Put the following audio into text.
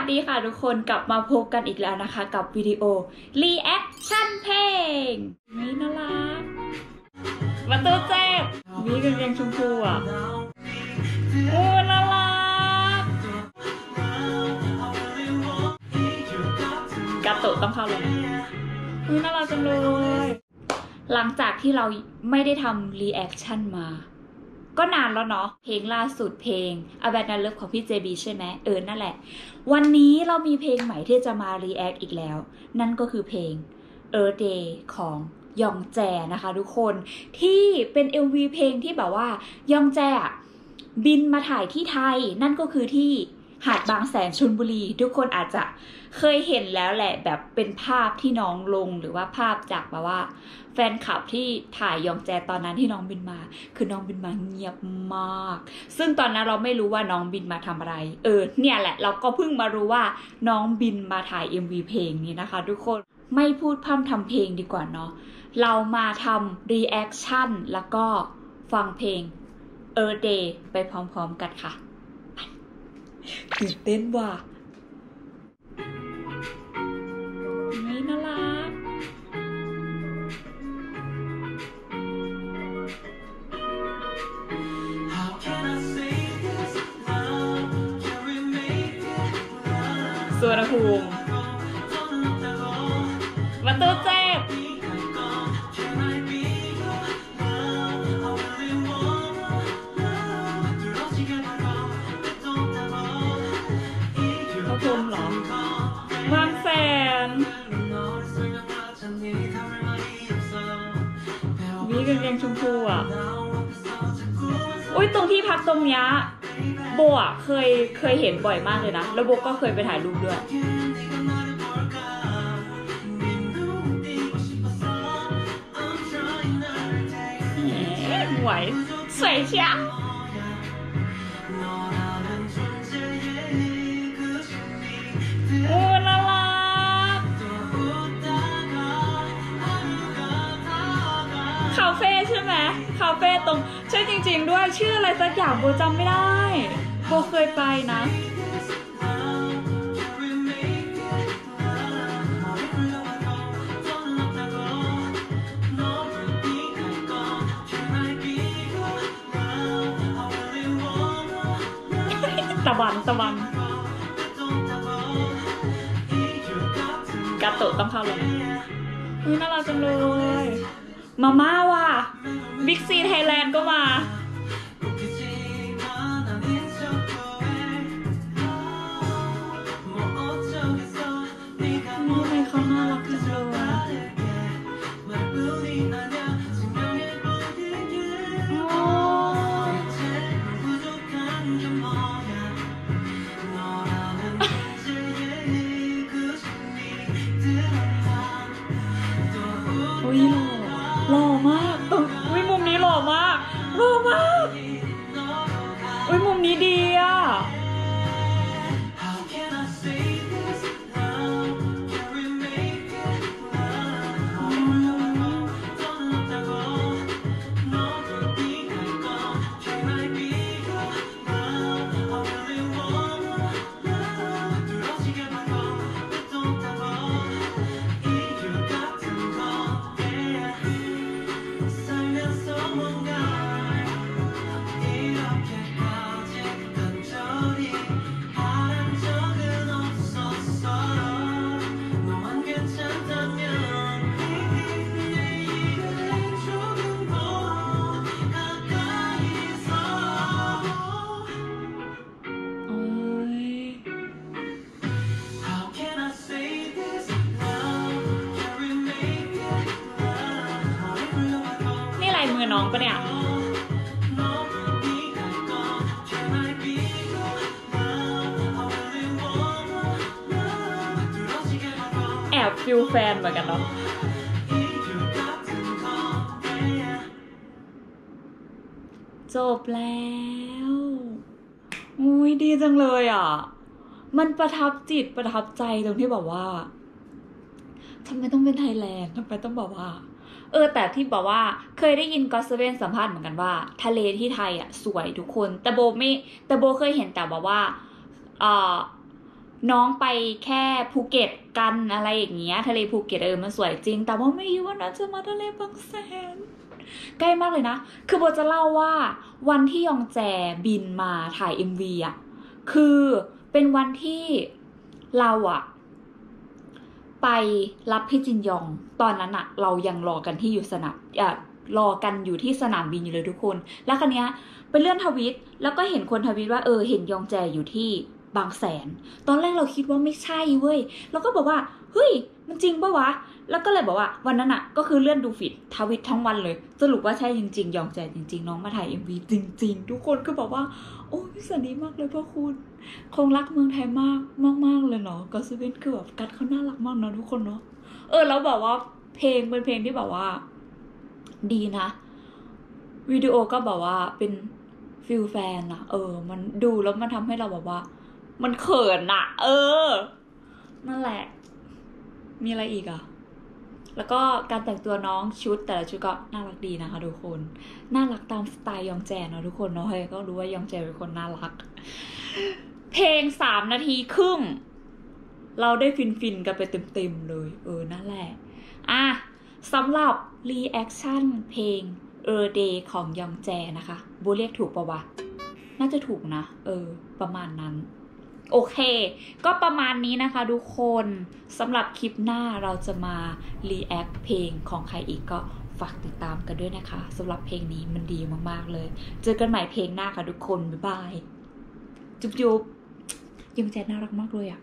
วัสดีค่ะทุกคนกลับมาพบกันอีกแล้วนะคะ กับวิดีโอ reaction เพลงนี่น่ารักมาตัวเจ็บมีกางเกงชมพูอะโอ้น่ารักกาโตะต้องเข้าแล้วนะอุ๊ยน่ารักจังเลย หลังจากที่เราไม่ได้ทำ reaction มา ก็นานแล้วเนาะเพลงล่าสุดเพลง a b a n d o n Love ของพี่ JB ใช่ไหมเออนั่นแหละ วันนี้เรามีเพลงใหม่ที่จะมา react อีกแล้ว นั่นก็คือเพลง Earth Day ของยองแจนะคะทุกคนที่เป็น MV เพลงที่แบบว่ายองแจบินมาถ่ายที่ไทย นั่นก็คือที่ หาดบางแสนชลบุรี ทุกคนอาจจะเคยเห็นแล้วแหละแบบเป็นภาพที่น้องลงหรือว่าภาพจากแบบว่า แฟนคลับที่ถ่ายยองแจตอนนั้นที่น้องบินมา คือน้องบินมาเงียบมาก ซึ่งตอนนั้นเราไม่รู้ว่าน้องบินมาทำอะไร เออเนี่ยแหละ เราก็เพิ่งมารู้ว่าน้องบินมาถ่าย MV เพลงนี้นะคะ ทุกคนไม่พูดพร่ำทำเพลงดีกว่าเนาะเรามาทำ reaction แล้วก็ฟังเพลง Earth Day ไปพร้อมๆกันค่ะ ตื่นเต้นว่ะนี่น่ารัก How can I say this now? Can we make it right? สวนภูมิประตูเจ็บ ตรงที่พักตรงเนี้ยโบอะเคยเคยเห็นบ่อยมากเลยนะ แล้วโบก็เคยไปถ่ายรูปด้วย ไหวสวยเชีย คาเฟ่ใช่ไหมคาเฟ่ตรงใช่จริง ๆ ด้วยชื่ออะไรสักอย่างโบจำไม่ได้โบเคยไปนะตะวันตะวันกาโตต้องเข้าเลยน่ารักจังเลย มาม่าว่ะบิ๊กซีไทยแลนด์ก็มา มือน้องปะเนี่ยแอบฟิลแฟนเหมือนกันเนาะจบแล้วอุ้ยดีจังเลยอะ มันประทับจิตประทับใจตรงที่บอกว่าทำไมต้องเป็นไทยแลนด์ทำไมต้องบอกว่า เออแต่ที่บอกว่าเคยได้ยิน GOT7สัมภาษณ์เหมือนกันว่า ทะเลที่ไทยอะสวยทุกคน แต่โบไม่แต่โบเคยเห็นแต่บอกว่าอ่าน้องไปแค่ภูเก็ตกันอะไรอย่างเงี้ย ทะเลภูเก็ตเออมันสวยจริง แต่ว่าไม่คิดว่าน้องจะมาทะเลบางแสนใกล้มากเลยนะ คือโบจะเล่าว่าวันที่ยองแจบินมาถ่าย MV อะ คือเป็นวันที่เราอะ ไปรับพี่จินยอง ตอนนั้นอะเรายังรอกันที่อยู่สนามอะรอกันอยู่ที่สนามบินอยู่เลยทุกคน แล้วคันนี้ยไปเลื่อนทวิตแล้วก็เห็นคนทวิตว่าเออเห็นยองแจอยู่ที่ บางแสน ตอนแรกเราคิดว่าไม่ใช่เว้ยแล้วก็บอกว่าเฮ้ยมันจริงปะวะ แล้วก็เลยบอกว่าวันนั้นอะก็คือเลื่อนดูฟิตทวิตทั้งวันเลย สรุปว่าใช่จริงๆ ยองแจจริง ๆ น้องมาถ่าย MV จริง ๆ ทุกคนก็บอกว่า โอ้ยสันดีมากเลยพ่อคุณ คงรักเมืองไทยมากมากมากๆเลยเนาะก็สเวนคือแบบกัดเขาน่ารักมากเนาะทุกคนเนาะเออแล้วแบบว่าเพลงเป็นเพลงที่แบบว่า ดีนะวิดีโอก็แบบว่าเป็นฟิลแฟนอะเออ มันดูแล้วมันทำให้เราแบบว่า มันเขินอะเออ นั่นแหละ มีอะไรอีกอะแล้วก็การแต่งตัวน้องชุดแต่ละชุดก็น่ารักดีนะคะทุกคน น่ารักตามสไตล์ยองแจเนาะทุกคนเนาะเฮ้ยก็รู้ว่ายองแจเป็นคนน่ารัก เพลงสามนาทีครึ่ง เราได้ฟินฟินกันไปเต็มๆเลย เออ นั่นแหละ อะสำหรับ reaction เพลง Errr Day ของยองแจนะคะโบเรียกถูกปะวะ น่าจะถูกนะ เออ ประมาณนั้น โอเค ก็ประมาณนี้นะคะทุกคนสำหรับคลิปหน้าเราจะมาreact เพลงของใครอีกก็ฝากติดตามกันด้วยนะคะสำหรับเพลงนี้มันดีมากๆเลย เจอกันใหม่เพลงหน้าค่ะทุกคน บ๊ายบาย จุ๊บๆยองแจน่ารักมากเลยอะ